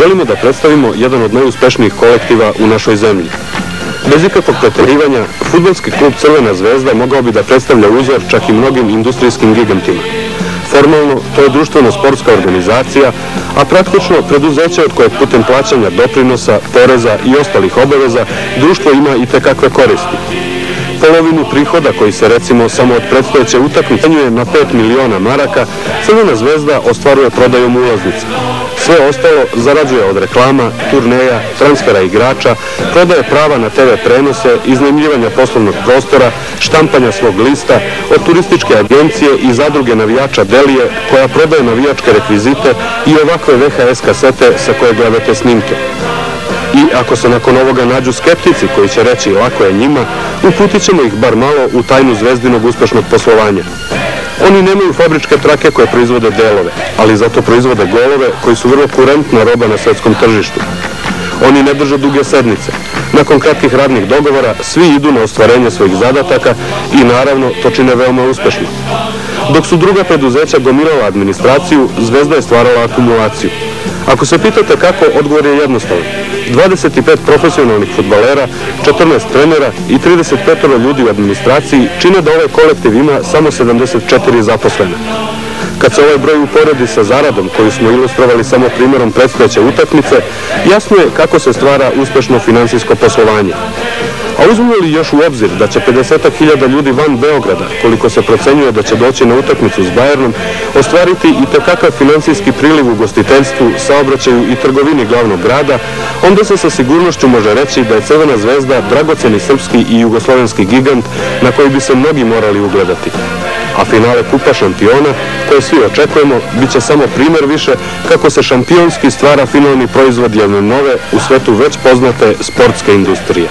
želimo da predstavimo jedan od najuspešnijih kolektiva u našoj zemlji. Bez ikakvog preterivanja, futbolski klub Crvena zvezda mogao bi da predstavlja uzor čak i mnogim industrijskim gigantima. Formalno, to je društveno-sportska organizacija, a praktično preduzeće od kojeg putem plaćanja doprinosa, poreza i ostalih obaveza društvo ima i tekakve koristi. Polovinu prihoda koji se recimo samo od predstojeće utakmice na 5 miliona maraka, Crvena zvezda ostvaruje prodajom ulaznica. Sve ostalo zarađuje od reklama, turneja, transfera igrača, prodaje prava na TV prenose, iznajmljivanja poslovnog prostora, štampanja svog lista, od turističke agencije i zadruge navijača Delije koja prodaje navijačke rekvizite i ovakve VHS kasete sa koje gledate snimke. I ako se nakon ovoga nađu skeptici koji će reći lako je njima, uputit ćemo ih bar malo u tajnu zvezdinog uspešnog poslovanja. Oni nemaju fabričke trake koje proizvode delove, ali zato proizvode golove koji su vrlo kurentna roba na svetskom tržištu. Oni ne drže duge sednice. Nakon kratkih radnih dogovora svi idu na ostvarenje svojih zadataka i naravno to čine veoma uspešno. Dok su druga preduzeća gomilala administraciju, Zvezda je stvarala akumulaciju. Ako se pitate kako, odgovor je jednostavan. 25 profesionalnih futbalera, 14 trenera i 35 ljudi u administraciji čine da ovaj kolektiv ima samo 74 zaposlene. Kad se ovaj broj uporedi sa zaradom koju smo ilustrovali samo primjerom predstojeće utakmice, jasno je kako se stvara uspešno finansijsko poslovanje. A uzmemo li još u obzir da će 50.000 ljudi van Beograda, koliko se procenjuje da će doći na utakmicu s Bajernom, ostvariti i tekakav finansijski priliv u gostiteljstvu, saobraćaju i trgovini glavnog grada, onda se sa sigurnošću može reći da je Crvena zvezda dragoceni srpski i jugoslovenski gigant na koji bi se mnogi morali ugledati. A finale Kupa šampiona, koje svi očekujemo, bit će samo primjer više kako se šampionski stvara finalni proizvod jedne nove, u svetu već poznate sportske industrije.